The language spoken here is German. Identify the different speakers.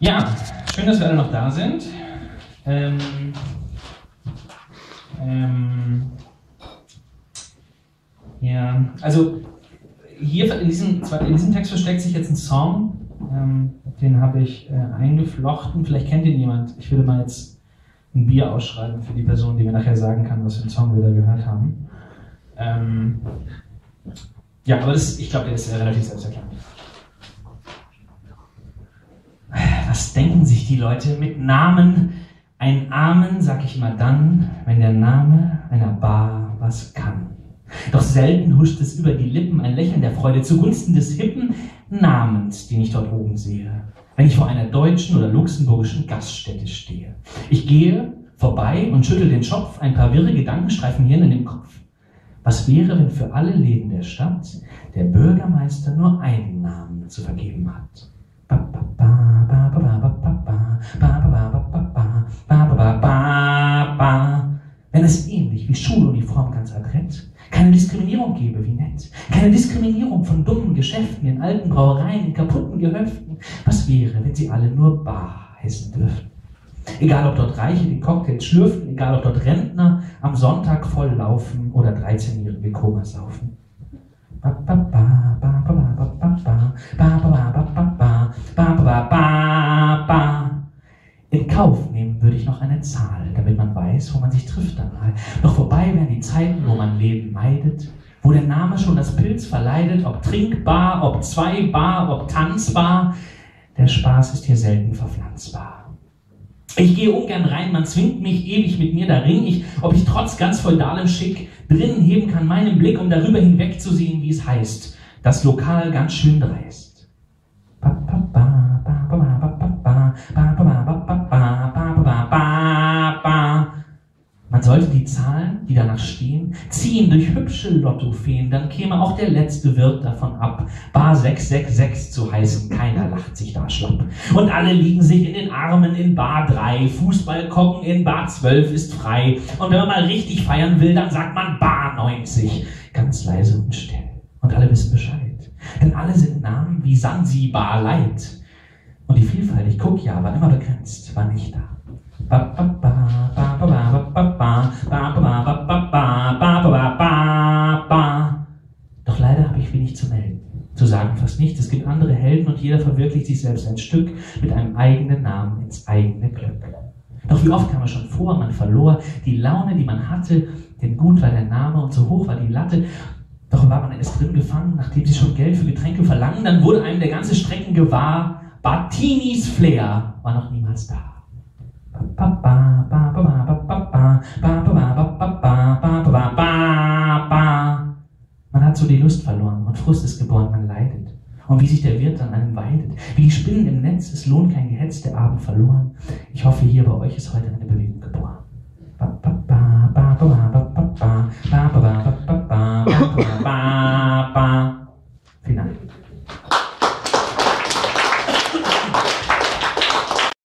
Speaker 1: Ja, schön, dass wir alle noch da sind. Ähm, ähm, ja, also hier in diesem, in diesem Text versteckt sich jetzt ein Song, ähm, den habe ich äh, eingeflochten. Vielleicht kennt ihn jemand. Ich würde mal jetzt ein Bier ausschreiben für die Person, die mir nachher sagen kann, was für einen Song wir da gehört haben. Ähm, ja, aber das, ich glaube, der ist relativ selbsterklärend. Was denken sich die Leute mit Namen? Ein Amen sag ich immer dann, wenn der Name einer Bar was kann. Doch selten huscht es über die Lippen ein Lächeln der Freude zugunsten des hippen Namens, den ich dort oben sehe, wenn ich vor einer deutschen oder luxemburgischen Gaststätte stehe. Ich gehe vorbei und schüttel den Schopf, ein paar wirre Gedanken streifen Hirn in dem Kopf. Was wäre, wenn für alle Läden der Stadt der Bürgermeister nur einen Namen zu vergeben hat? Wenn es ähnlich wie Schuluniform ganz adrett keine Diskriminierung gäbe, wie nett. Keine Diskriminierung von dummen Geschäften in alten Brauereien, in kaputten Gehöften. Was wäre, wenn sie alle nur Bar heißen dürften? Egal ob dort Reiche die Cocktails schlürfen, egal ob dort Rentner am Sonntag voll laufen oder 13-jährige Koma saufen. In Kauf nehmen würde ich noch eine Zahl, damit man weiß, wo man sich trifft einmal. Doch vorbei wären die Zeiten, wo man Leben meidet, wo der Name schon das Pilz verleidet, ob trinkbar, ob zweibar, ob tanzbar. Der Spaß ist hier selten verpflanzbar. Ich gehe ungern rein, man zwingt mich ewig mit mir, da ring ich, ob ich trotz ganz feudalem Schick drinnen heben kann meinen Blick, um darüber hinwegzusehen, wie es heißt. Das Lokal ganz schön dreist. Sollte die Zahlen, die danach stehen, ziehen durch hübsche Lottofeen, dann käme auch der letzte Wirt davon ab, Bar 666 zu heißen, keiner lacht sich da schlapp. Und alle liegen sich in den Armen in Bar 3, Fußballkocken in Bar 12 ist frei. Und wenn man mal richtig feiern will, dann sagt man Bar 90, ganz leise und still. Und alle wissen Bescheid. Denn alle sind Namen wie Sansibar Light. Und die Vielfalt, ich guck ja, war immer begrenzt, war nicht habe ich wenig zu melden. Zu sagen fast nichts. Es gibt andere Helden und jeder verwirklicht sich selbst ein Stück mit einem eigenen Namen ins eigene Glück. Doch wie oft kam es schon vor, man verlor die Laune, die man hatte, denn gut war der Name und so hoch war die Latte. Doch war man erst drin gefangen, nachdem sie schon Geld für Getränke verlangen, dann wurde einem der ganze Strecken gewahr, Bartinis Flair war noch niemals da. Man hat so die Lust Frust ist geboren, man leidet. Und wie sich der Wirt an einem weidet. Wie die Spinnen im Netz, es lohnt kein Gehetz, der Abend verloren. Ich hoffe, hier bei euch ist heute eine Bewegung.